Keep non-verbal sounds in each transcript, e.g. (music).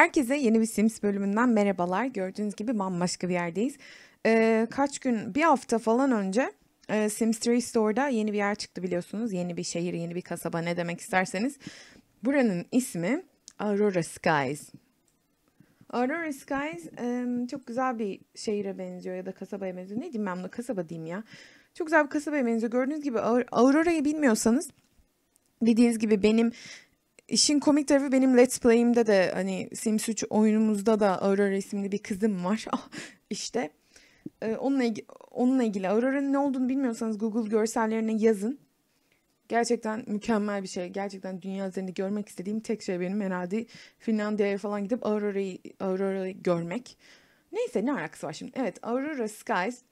Herkese yeni bir Sims bölümünden merhabalar. Gördüğünüz gibi bambaşka bir yerdeyiz. Ee, kaç gün, bir hafta falan önce e, Sims 3 Store'da yeni bir yer çıktı biliyorsunuz. Yeni bir şehir, yeni bir kasaba ne demek isterseniz. Buranın ismi Aurora Skies. Aurora Skies e, çok güzel bir şehire benziyor ya da kasabaya benziyor. Ne diyeyim ben buna kasaba diyeyim ya. Çok güzel bir kasabaya benziyor. Gördüğünüz gibi Aur- Aurora'yı bilmiyorsanız Bildiğiniz gibi benim işin komik tarafı benim Let's Play'imde de hani Sims 3 oyunumuzda da Aurora isimli bir kızım var. (laughs) Ah, işte Ee, onunla, ilgili, onunla ilgili Aurora'nın ne olduğunu bilmiyorsanız Google görsellerine yazın. Gerçekten mükemmel bir şey. Gerçekten dünya üzerinde görmek istediğim tek şey benim herhalde Finlandiya'ya falan gidip Aurora'yı Aurora'yı görmek. Neyse ne alakası var şimdi? Evet Aurora Skies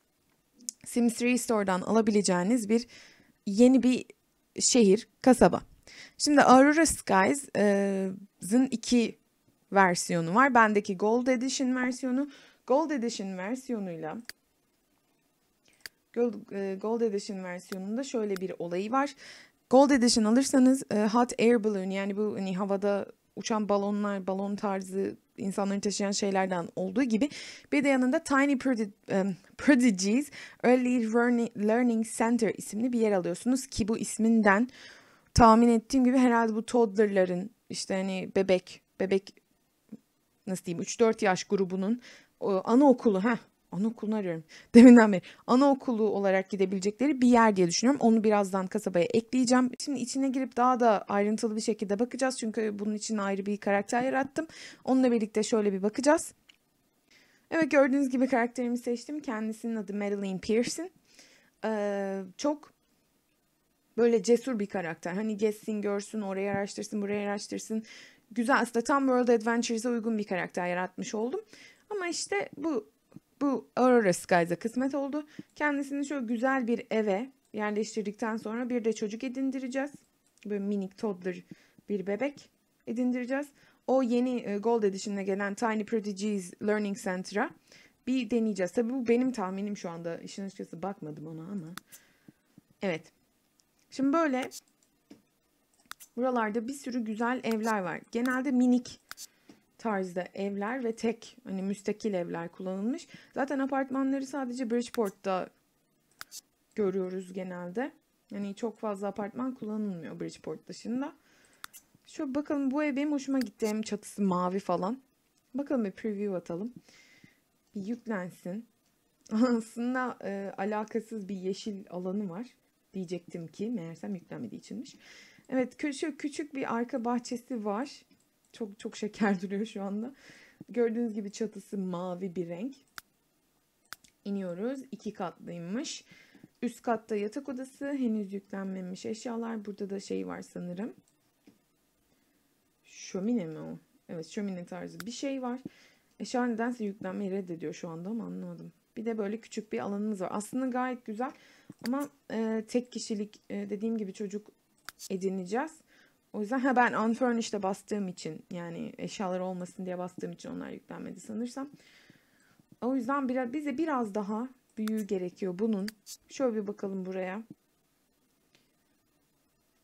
Sims 3 Store'dan alabileceğiniz bir yeni bir şehir, kasaba. Şimdi Aurora Skies'ın iki versiyonu var. Bendeki Gold Edition versiyonu. Gold Edition versiyonuyla Gold, e, Gold Edition versiyonunda şöyle bir olayı var. Gold Edition alırsanız e, Hot Air Balloon yani bu hani havada uçan balonlar, balon tarzı insanları taşıyan şeylerden olduğu gibi bir de yanında Tiny Prodi- em, Prodigies Early Learning Center isimli bir yer alıyorsunuz ki bu isminden tahmin ettiğim gibi herhalde bu toddlerların işte hani bebek bebek nasıl diyeyim 3-4 yaş grubunun anaokulu ha anaokulunu arıyorum (laughs) deminden beri anaokulu olarak gidebilecekleri bir yer diye düşünüyorum. Onu birazdan kasabaya ekleyeceğim. Şimdi içine girip daha da ayrıntılı bir şekilde bakacağız. Çünkü bunun için ayrı bir karakter yarattım. Onunla birlikte şöyle bir bakacağız. Evet gördüğünüz gibi karakterimi seçtim. Kendisinin adı Madeline Pearson. Ee, çok böyle cesur bir karakter. Hani gezsin, görsün, orayı araştırsın, burayı araştırsın. Güzel aslında tam World Adventures'a uygun bir karakter yaratmış oldum. Ama işte bu bu Aurora Skies'a kısmet oldu. Kendisini şöyle güzel bir eve yerleştirdikten sonra bir de çocuk edindireceğiz. Böyle minik toddler bir bebek edindireceğiz. O yeni e, Gold Edition'e gelen Tiny Prodigies Learning Center'a bir deneyeceğiz. Tabii bu benim tahminim şu anda. İşin açıkçası bakmadım ona ama. Evet. Şimdi böyle buralarda bir sürü güzel evler var. Genelde minik tarzda evler ve tek hani müstakil evler kullanılmış. Zaten apartmanları sadece Bridgeport'ta görüyoruz genelde. Yani çok fazla apartman kullanılmıyor Bridgeport dışında. Şöyle bakalım bu ev benim hoşuma gitti. Hem çatısı mavi falan. Bakalım bir preview atalım. Bir yüklensin. (laughs) Aslında e, alakasız bir yeşil alanı var. Diyecektim ki meğersem yüklenmediği içinmiş. Evet kö- küçük bir arka bahçesi var. Çok çok şeker (laughs) duruyor şu anda. Gördüğünüz gibi çatısı mavi bir renk. İniyoruz. İki katlıymış. Üst katta yatak odası. Henüz yüklenmemiş eşyalar. Burada da şey var sanırım. Şömine mi o? Evet şömine tarzı bir şey var. Eşya nedense yüklenmeyi reddediyor şu anda ama anlamadım. Bir de böyle küçük bir alanımız var. Aslında gayet güzel ama e, tek kişilik e, dediğim gibi çocuk edineceğiz. O yüzden ha ben unfurnished'e bastığım için yani eşyalar olmasın diye bastığım için onlar yüklenmedi sanırsam. O yüzden biraz, bize biraz daha büyüğü gerekiyor bunun. Şöyle bir bakalım buraya.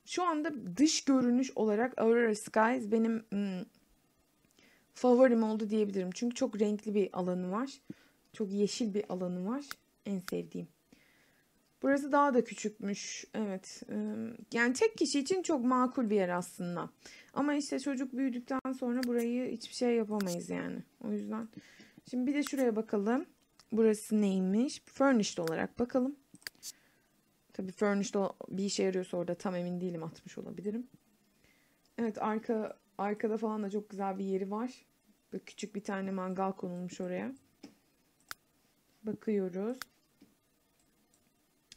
Şu anda dış görünüş olarak Aurora Skies benim hmm, favorim oldu diyebilirim. Çünkü çok renkli bir alanı var. Çok yeşil bir alanı var. En sevdiğim. Burası daha da küçükmüş. Evet. Yani tek kişi için çok makul bir yer aslında. Ama işte çocuk büyüdükten sonra burayı hiçbir şey yapamayız yani. O yüzden. Şimdi bir de şuraya bakalım. Burası neymiş? Furnished olarak bakalım. Tabii furnished bir işe yarıyorsa orada tam emin değilim atmış olabilirim. Evet arka arkada falan da çok güzel bir yeri var. Böyle küçük bir tane mangal konulmuş oraya. Bakıyoruz.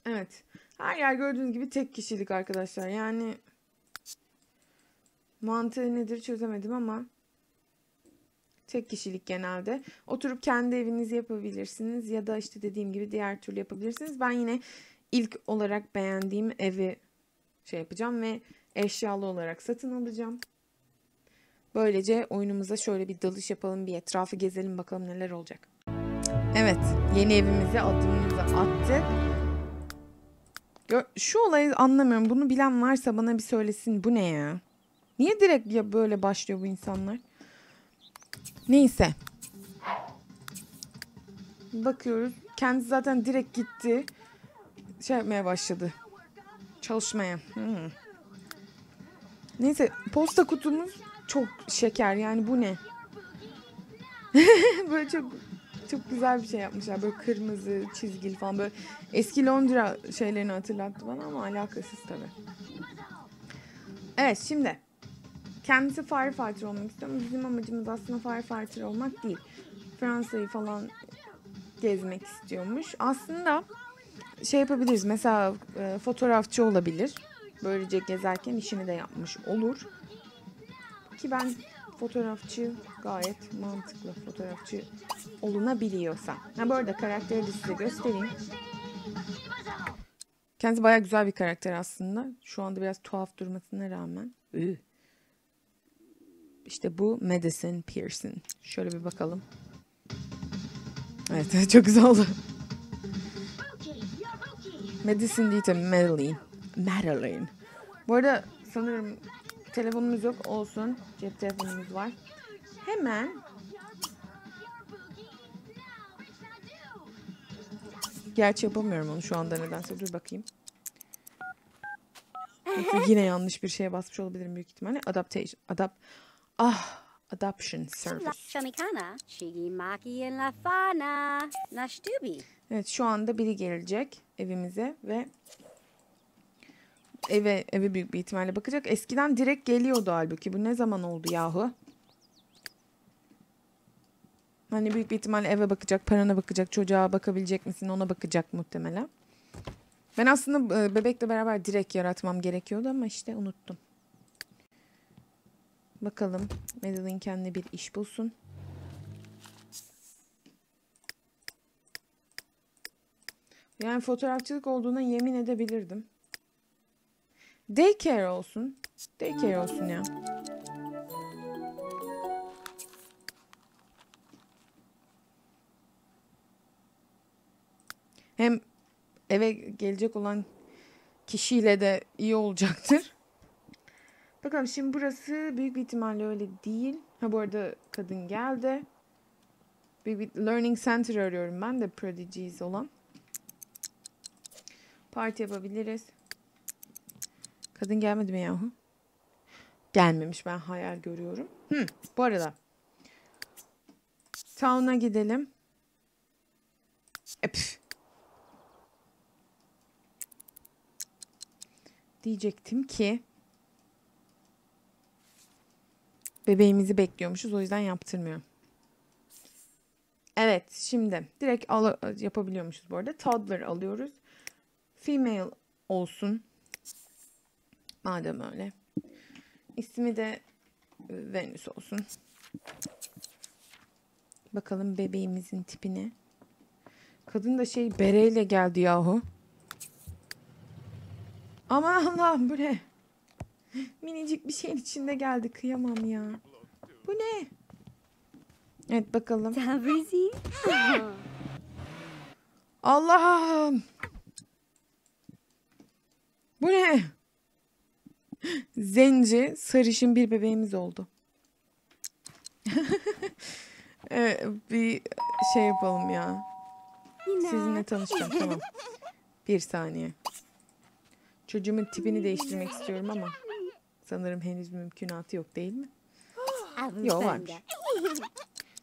Evet. Her yer gördüğünüz gibi tek kişilik arkadaşlar. Yani mantığı nedir çözemedim ama tek kişilik genelde. Oturup kendi evinizi yapabilirsiniz ya da işte dediğim gibi diğer türlü yapabilirsiniz. Ben yine ilk olarak beğendiğim evi şey yapacağım ve eşyalı olarak satın alacağım. Böylece oyunumuza şöyle bir dalış yapalım, bir etrafı gezelim bakalım neler olacak. Evet, yeni evimize adımımızı attık. Şu olayı anlamıyorum. Bunu bilen varsa bana bir söylesin. Bu ne ya? Niye direkt ya böyle başlıyor bu insanlar? Neyse. Bakıyoruz. Kendisi zaten direkt gitti. Şey yapmaya başladı. Çalışmaya. Hmm. Neyse posta kutumuz çok şeker yani bu ne? (laughs) böyle çok çok güzel bir şey yapmışlar. Böyle kırmızı çizgili falan böyle eski Londra şeylerini hatırlattı bana ama alakasız tabii. Evet şimdi kendisi firefighter olmak istiyor ama bizim amacımız aslında firefighter olmak değil. Fransa'yı falan gezmek istiyormuş. Aslında şey yapabiliriz. Mesela e, fotoğrafçı olabilir. Böylece gezerken işini de yapmış olur. Ki ben fotoğrafçı gayet mantıklı fotoğrafçı olunabiliyorsa. Ha bu arada karakteri de size göstereyim. Kendisi baya güzel bir karakter aslında. Şu anda biraz tuhaf durmasına rağmen. İşte bu Madison Pearson. Şöyle bir bakalım. Evet çok güzel oldu. Madison değil tabii Madeline. Madeline. Bu arada sanırım telefonumuz yok olsun. Cep telefonumuz var. Hemen Gerçi yapamıyorum onu şu anda nedense. Dur bakayım. Yoksa yine yanlış bir şeye basmış olabilirim büyük ihtimalle. Adaptation. Adap ah Adoption Service. Evet şu anda biri gelecek evimize ve eve eve büyük bir ihtimalle bakacak. Eskiden direkt geliyordu halbuki. Bu ne zaman oldu yahu? Hani büyük bir ihtimalle eve bakacak, parana bakacak, çocuğa bakabilecek misin ona bakacak muhtemelen. Ben aslında e, bebekle beraber direkt yaratmam gerekiyordu ama işte unuttum. Bakalım Madeline kendine bir iş bulsun. Yani fotoğrafçılık olduğuna yemin edebilirdim. Daycare olsun. Daycare olsun ya. Eve gelecek olan kişiyle de iyi olacaktır. Bakalım şimdi burası büyük bir ihtimalle öyle değil. Ha bu arada kadın geldi. Büyük bir learning center arıyorum ben de prodigies olan. Parti yapabiliriz. Kadın gelmedi mi yahu? Gelmemiş ben hayal görüyorum. Hı, bu arada. Town'a gidelim. Epf. Diyecektim ki bebeğimizi bekliyormuşuz o yüzden yaptırmıyor. Evet şimdi direkt al yapabiliyormuşuz bu arada. Toddler alıyoruz. Female olsun. Madem öyle. İsmi de e, Venüs olsun. Bakalım bebeğimizin tipine. Kadın da şey bereyle geldi yahu. Aman Allah'ım bu ne? Minicik bir şeyin içinde geldi. Kıyamam ya. Bu ne? Evet bakalım. Tabrizi? (laughs) Allah'ım. Bu ne? Zenci sarışın bir bebeğimiz oldu. (laughs) evet, bir şey yapalım ya. Sizinle tanışacağım tamam. Bir saniye. Çocuğumun tipini değiştirmek istiyorum ama sanırım henüz mümkünatı yok değil mi? Yok varmış.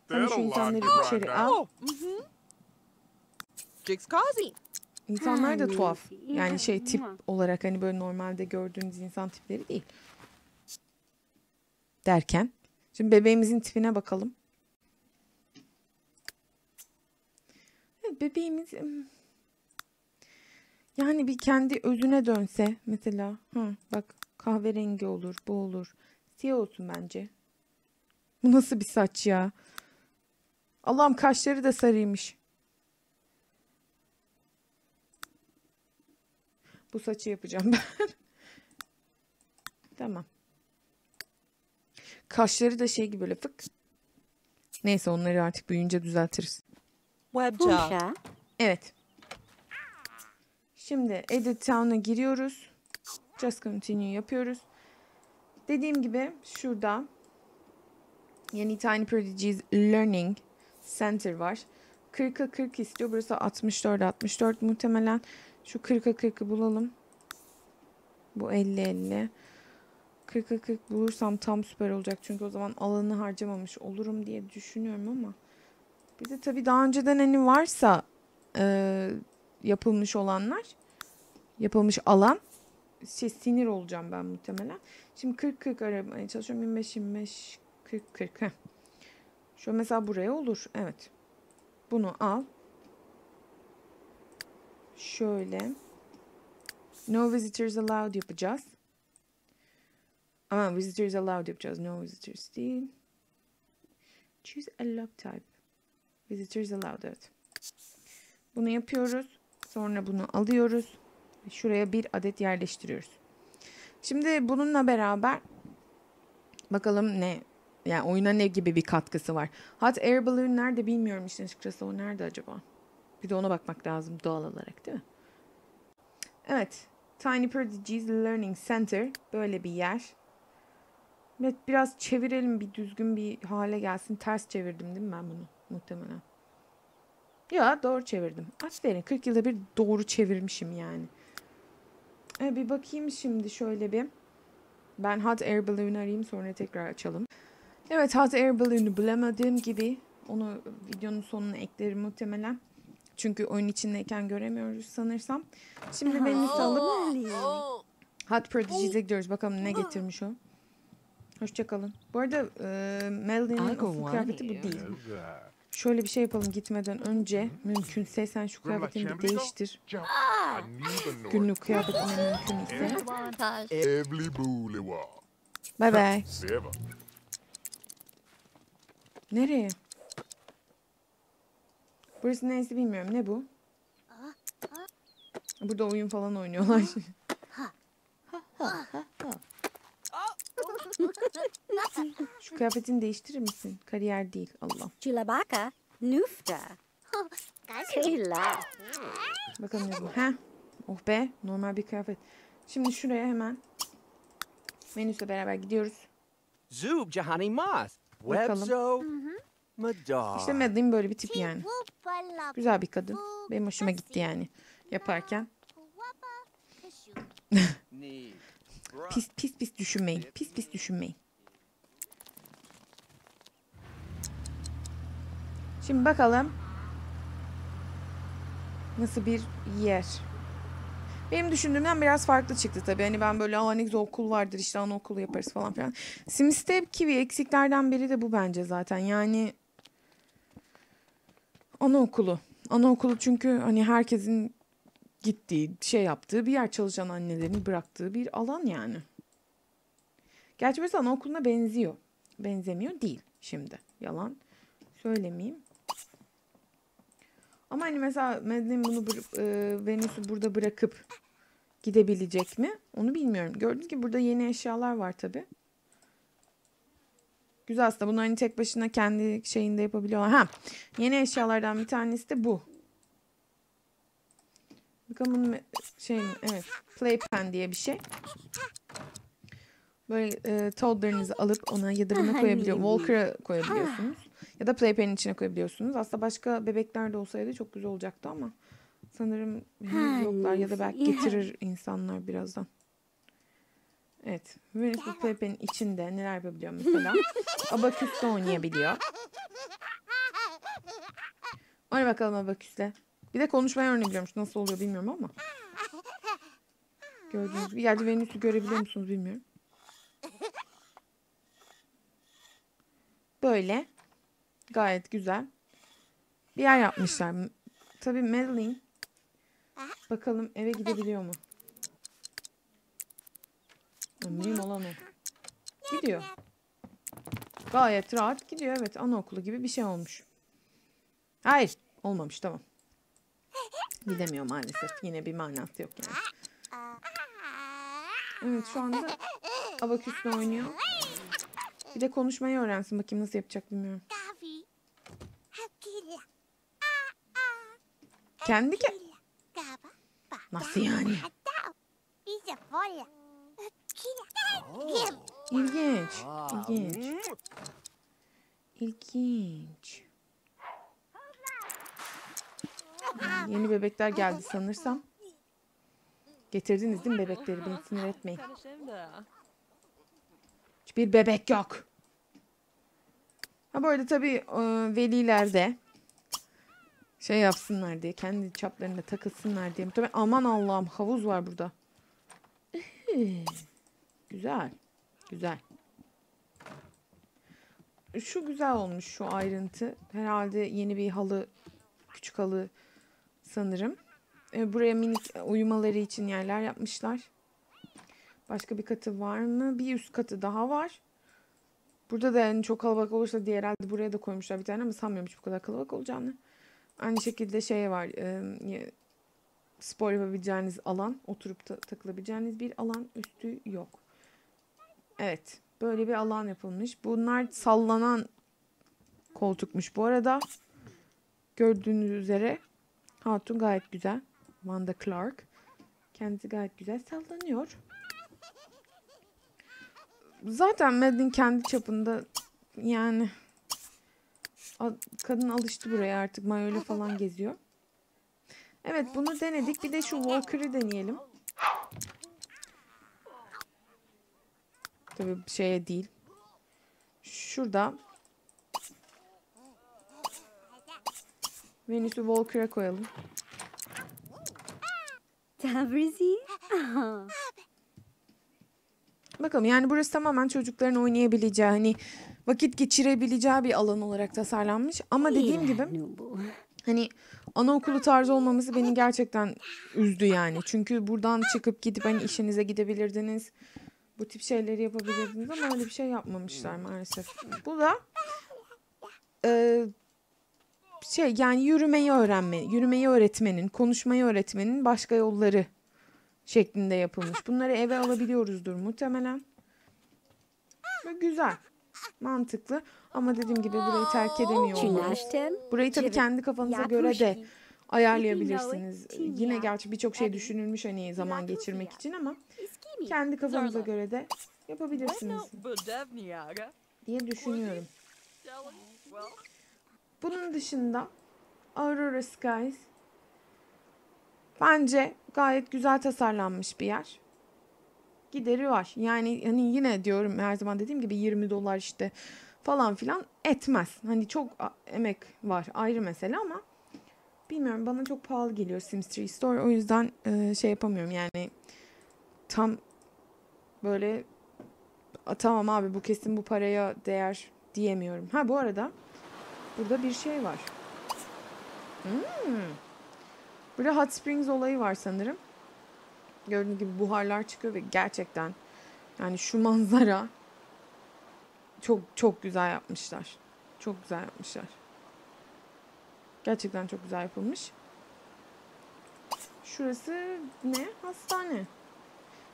Sen şu insanları içeri al. İnsanlar da Ha, tuhaf. Yani şey tip olarak hani böyle normalde gördüğünüz insan tipleri değil. Derken. Şimdi bebeğimizin tipine bakalım. Evet, bebeğimiz yani bir kendi özüne dönse mesela. Hı, bak kahverengi olur, bu olur. Siyah olsun bence. Bu nasıl bir saç ya? Allah'ım kaşları da sarıymış. Bu saçı yapacağım (laughs) ben. tamam. Kaşları da şey gibi böyle fık. Neyse onları artık büyüyünce düzeltiriz. Pusha. Evet. Şimdi Edit Town'a giriyoruz. Just Continue yapıyoruz. Dediğim gibi şurada Yeni Tiny Prodigies Learning Center var. 40'a 40 istiyor. Burası 64 64 muhtemelen. Şu 40'a 40'ı bulalım. Bu 50 50. 40'a 40 bulursam tam süper olacak. Çünkü o zaman alanı harcamamış olurum diye düşünüyorum ama. Bir de tabii daha önceden hani varsa e, yapılmış olanlar yapılmış alan şey sinir olacağım ben muhtemelen. Şimdi 40 40 aramaya çalışıyorum. 25 25 40 40. Heh. Şu mesela buraya olur. Evet. Bunu al. Şöyle. No visitors allowed yapacağız. Ama visitors allowed yapacağız. No visitors değil. Choose a log type. Visitors allowed evet. Bunu yapıyoruz. Sonra bunu alıyoruz. Şuraya bir adet yerleştiriyoruz. Şimdi bununla beraber bakalım ne yani oyuna ne gibi bir katkısı var. Hot Air Balloon nerede bilmiyorum işte açıkçası o nerede acaba? Bir de ona bakmak lazım doğal olarak değil mi? Evet. Tiny Prodigies Learning Center böyle bir yer. Evet biraz çevirelim bir düzgün bir hale gelsin. Ters çevirdim değil mi ben bunu muhtemelen? Ya doğru çevirdim. Aferin 40 yılda bir doğru çevirmişim yani. E, bir bakayım şimdi şöyle bir. Ben Hot Air Balloon arayayım sonra tekrar açalım. Evet Hot Air Balloon'u bulamadığım gibi onu videonun sonuna eklerim muhtemelen. Çünkü oyun içindeyken göremiyoruz sanırsam. Şimdi beni salıp Hot Prodigies'e gidiyoruz. Bakalım ne getirmiş o. Hoşçakalın. Bu arada e, asıl kıyafeti bu değil. Şöyle bir şey yapalım gitmeden önce. Mümkünse sen şu kıyafetini bir değiştir. Günlük kıyafetine mümkün ise. Montage. Evli Bulewa. Bay bay. Nereye? Burası neresi bilmiyorum. Ne bu? Burada oyun falan oynuyorlar. Şu kıyafetini değiştirir misin? Kariyer değil. Allah. Chulabaka. Nufta. Kayla. Bakalım ne bu. Heh. Oh be. Normal bir kıyafet. Şimdi şuraya hemen menüsle beraber gidiyoruz. Jahani Moth. Bakalım. Webzo. Madar. İşte Madeline böyle bir tip yani. Güzel bir kadın. Benim hoşuma gitti yani. Yaparken. (laughs) Pis pis pis düşünmeyin. Pis pis düşünmeyin. Şimdi bakalım. Nasıl bir yer. Benim düşündüğümden biraz farklı çıktı tabii. Hani ben böyle aa ne güzel okul vardır işte anaokulu yaparız falan filan. Sims'te ki bir eksiklerden biri de bu bence zaten. Yani anaokulu. Anaokulu çünkü hani herkesin gittiği, şey yaptığı bir yer çalışan annelerin bıraktığı bir alan yani. Gerçi mesela anaokuluna benziyor. Benzemiyor değil şimdi. Yalan söylemeyeyim. Ama hani mesela Madeline bunu e, Venüs'ü burada bırakıp gidebilecek mi? Onu bilmiyorum. Gördüğünüz gibi burada yeni eşyalar var tabi. Güzel aslında. Bunu hani tek başına kendi şeyinde yapabiliyorlar. Ha, yeni eşyalardan bir tanesi de bu. Bakalım bunun şey mi? Evet. Playpen diye bir şey. Böyle e, toddler'ınızı alıp ona ya da buna (laughs) koyabiliyor. Walker'a koyabiliyorsunuz. Ya da Playpen'in içine koyabiliyorsunuz. Aslında başka bebekler de olsaydı çok güzel olacaktı ama sanırım henüz yoklar ya da belki getirir insanlar birazdan. Evet. Venus bu Playpen'in içinde neler yapabiliyor mesela? (laughs) Abaküsle oynayabiliyor. Oyna bakalım abaküsle. Bir de konuşmayı öğrenebiliyormuş. Nasıl oluyor bilmiyorum ama. Gördüğünüz gibi. Gerçi Venüs'ü görebiliyor musunuz bilmiyorum. Böyle. Gayet güzel. Bir yer yapmışlar. Tabii Madeline. Bakalım eve gidebiliyor mu? Mühim olan o. Gidiyor. Gayet rahat gidiyor. Evet anaokulu gibi bir şey olmuş. Hayır. Olmamış tamam. Gidemiyor maalesef. Yine bir manası yok yani. Evet şu anda abaküsle oynuyor. Bir de konuşmayı öğrensin. Bakayım nasıl yapacak bilmiyorum. Kendi ke... Nasıl yani? İlginç. İlginç. İlginç. Yeni bebekler geldi sanırsam. Getirdiniz değil mi bebekleri? Beni sinir etmeyin. Hiçbir bebek yok. Ha bu arada tabii e, veliler de şey yapsınlar diye kendi çaplarında takılsınlar diye. Tabii aman Allah'ım havuz var burada. (laughs) Güzel. Güzel. Şu güzel olmuş şu ayrıntı. Herhalde yeni bir halı, küçük halı sanırım. E, buraya minik uyumaları için yerler yapmışlar. Başka bir katı var mı? Bir üst katı daha var. Burada da yani çok kalabalık olursa diye herhalde buraya da koymuşlar bir tane ama sanmıyorum hiç bu kadar kalabalık olacağını. Aynı şekilde şey var. e, spor yapabileceğiniz alan, oturup ta- takılabileceğiniz bir alan üstü yok. Evet, böyle bir alan yapılmış. Bunlar sallanan koltukmuş bu arada. Gördüğünüz üzere Hatun gayet güzel. Wanda Clark. Kendisi gayet güzel sallanıyor. Zaten Madeline kendi çapında yani kadın alıştı buraya artık mayoyla falan geziyor. Evet bunu denedik. Bir de şu Walker'ı deneyelim. Tabii şeye değil. Şurada Venüs'ü Walker'a koyalım. Tabrizi? Bakalım yani burası tamamen çocukların oynayabileceği hani vakit geçirebileceği bir alan olarak tasarlanmış. Ama dediğim gibi hani anaokulu tarzı olmaması beni gerçekten üzdü yani. Çünkü buradan çıkıp gidip hani işinize gidebilirdiniz. Bu tip şeyleri yapabilirdiniz ama öyle bir şey yapmamışlar maalesef. Bu da e, şey yani yürümeyi öğrenme, yürümeyi öğretmenin, konuşmayı öğretmenin başka yolları şeklinde yapılmış. Bunları eve alabiliyoruzdur muhtemelen. Ve güzel. Mantıklı. Ama dediğim gibi burayı terk edemiyor olmanız. Burayı tabii kendi kafanıza göre de ayarlayabilirsiniz. Yine gerçi birçok şey düşünülmüş hani zaman geçirmek için ama kendi kafanıza göre de yapabilirsiniz diye düşünüyorum. Bunun dışında Aurora Skies bence gayet güzel tasarlanmış bir yer. Gideri var. Yani hani yine diyorum her zaman dediğim gibi 20 dolar işte falan filan etmez. Hani çok emek var ayrı mesele ama bilmiyorum bana çok pahalı geliyor Sims 3 Store. O yüzden e, şey yapamıyorum yani tam böyle "A, tamam abi bu kesin bu paraya değer diyemiyorum. Ha bu arada Burada bir şey var. Hmm. Burada Hot Springs olayı var sanırım. Gördüğünüz gibi buharlar çıkıyor ve gerçekten yani şu manzara çok çok güzel yapmışlar. Çok güzel yapmışlar. Gerçekten çok güzel yapılmış. Şurası ne? Hastane.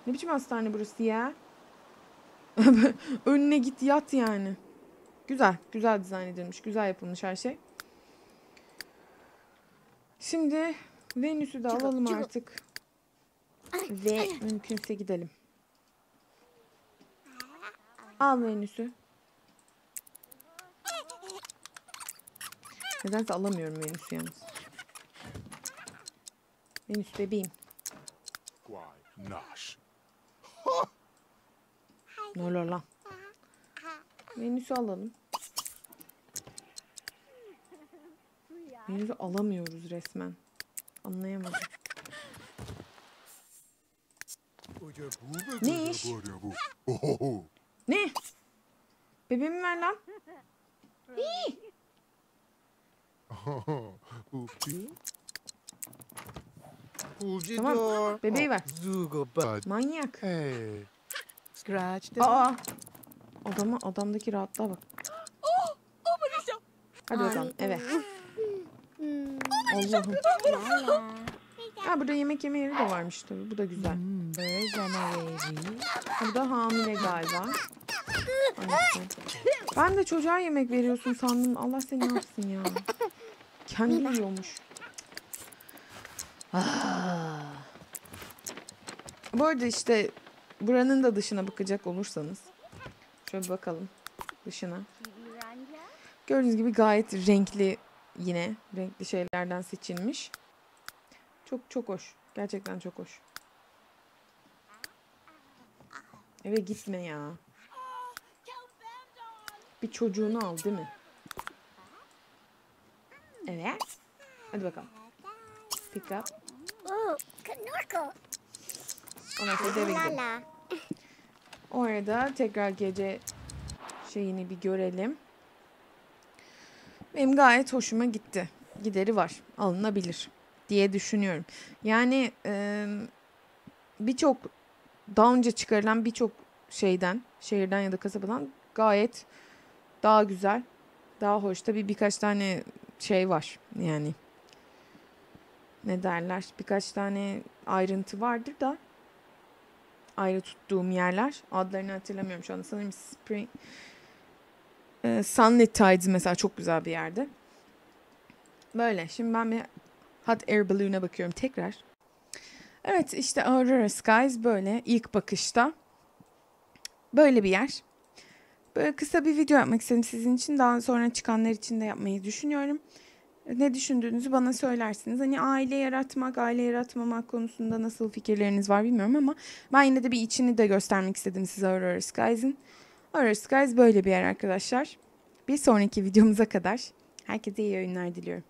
Ne biçim hastane burası ya? (laughs) Önüne git yat yani. Güzel, güzel dizayn edilmiş, güzel yapılmış her şey. Şimdi Venüs'ü de alalım artık. Ve mümkünse gidelim. Al Venüs'ü. Nedense alamıyorum Venüs'ü yalnız. Venüs bebeğim. Ne olur lan. Venüs'ü alalım. Venüs'ü alamıyoruz resmen. Anlayamadım. Ne iş? Oh, Ne? Bebeğimi ver lan. Tamam. Bebeği ver. Manyak. Hey. Scratch this. Aa. Adama, adamdaki rahatlığa bak. Hadi bakalım eve. Allah'ım. Ha burada yemek yeme yeri de varmış tabii. Bu da güzel. Ha, Bu da hamile galiba. Annesi. Ben de çocuğa yemek veriyorsun sandım. Allah seni ne yapsın ya. Kendi yiyormuş. Ah. Bu arada işte buranın da dışına bakacak olursanız. Şöyle bakalım dışına. Gördüğünüz gibi gayet renkli yine renkli şeylerden seçilmiş. Çok çok hoş. Gerçekten çok hoş. Eve gitme ya. Bir çocuğunu al değil mi? Evet. Hadi bakalım. Pick up. Ooh, Knorkle. Ondan sonra da eve gidelim. O arada tekrar gece şeyini bir görelim. Benim gayet hoşuma gitti. Gideri var. Alınabilir diye düşünüyorum. Yani e, birçok daha önce çıkarılan birçok şeyden, şehirden ya da kasabadan gayet daha güzel, daha hoş. Tabii birkaç tane şey var yani. Ne derler? Birkaç tane ayrıntı vardır da ayrı tuttuğum yerler. Adlarını hatırlamıyorum şu anda. Sanırım Spring... Ee, Sunlit Tides mesela çok güzel bir yerde. Böyle. Şimdi ben bir Hot Air Balloon'a bakıyorum tekrar. Evet işte Aurora Skies böyle ilk bakışta. Böyle bir yer. Böyle kısa bir video yapmak istedim sizin için. Daha sonra çıkanlar için de yapmayı düşünüyorum. Ne düşündüğünüzü bana söylersiniz. Hani aile yaratmak, aile yaratmamak konusunda nasıl fikirleriniz var bilmiyorum ama ben yine de bir içini de göstermek istedim size Aurora Skies'in. Aurora Skies böyle bir yer arkadaşlar. Bir sonraki videomuza kadar herkese iyi oyunlar diliyorum.